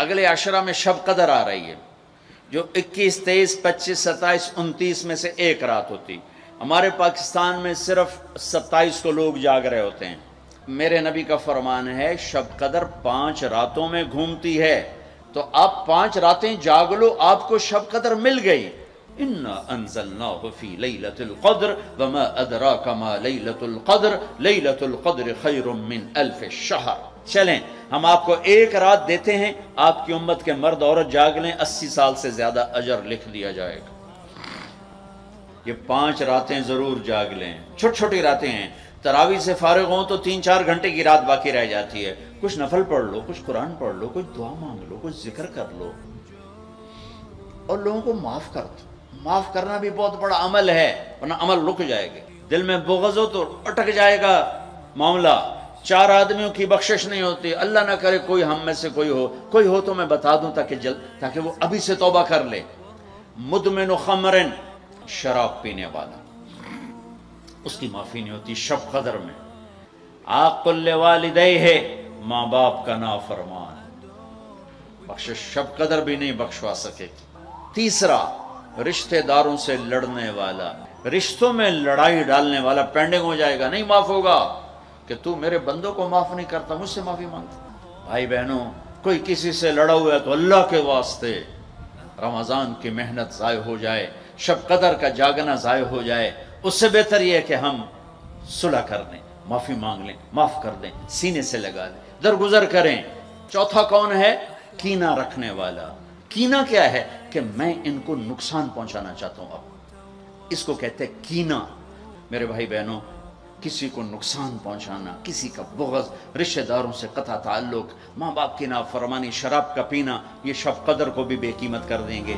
अगले अशरा में शब कदर आ रही है जो 21, 23, 25, 27, 29 में से एक रात होती। हमारे पाकिस्तान में सिर्फ़ 27 को लोग जाग रहे होते हैं। मेरे नबी का फरमान है शब कदर पाँच रातों में घूमती है। तो आप पाँच रातें जाग लो आपको शब कदर मिल गई। इन्ना खैरुम मिन अल्फ शहर। चलें। हम आपको एक रात देते हैं, आपकी उम्मत के मर्द औरत जाग लें, अस्सी साल से ज़्यादा अजर लिख दिया जाएगा। ये पाँच रातें ज़रूर जाग लें। छोटी छोटी रातें हैं। तरावी से फारिग हो तो तीन चार घंटे की रात बाकी रह जाती है। कुछ नफल पढ़ लो, कुछ कुरान पढ़ लो, कुछ दुआ मांग लो, कुछ ज़िक्र कर लो। और लोगों को माफ़ कर दो। माफ़ करना भी बहुत बड़ा अमल है, वरना अमल रुक जाएगा। दिल में बोगज हो तो अटक जाएगा मामला। चार आदमियों की बख्शिश नहीं होती। अल्लाह ना करे कोई हम में से कोई हो। कोई हो तो मैं बता दूँ ताकि जल, ताकि वो अभी से तोबा कर ले। मुदमिन खमरन, शराब पीने वाला। उसकी माफ़ी नहीं होती शब कदर में। आकुल्ले वालिदे है माँ बाप का ना फरमान बख्शिश शब कदर भी नहीं बख्शवा सकेगी तीसरा, रिश्तेदारों से लड़ने वाला। रिश्तों में लड़ाई डालने वाला पेंडिंग हो जाएगा, नहीं माफ़ होगा। कि तू मेरे बंदों को माफ़ नहीं करता, मुझसे माफ़ी माँगता भाई बहनों, कोई किसी से लड़ा हुआ है तो अल्लाह के वास्ते रमज़ान की मेहनत ज़ाय हो जाए, शब कदर का जागना ज़ाय हो जाए। उससे बेहतर यह कि हम सुलह कर दें माफ़ी मांग लें, माफ़ कर दें, सीने से लगा लें दरगुजर करें, चौथा कौन है? कीना रखने वाला। कीना क्या है? कि मैं इनको नुकसान पहुंचाना चाहता हूँ अब। इसको कहते हैं कीना। मेरे भाई बहनों किसी को नुकसान पहुंचाना किसी का बुगज रिश्तेदारों से कथा ताल्लुक माँ बाप की नाफरमानी शराब का पीना ये शब कदर को भी बेकीमत कर देंगे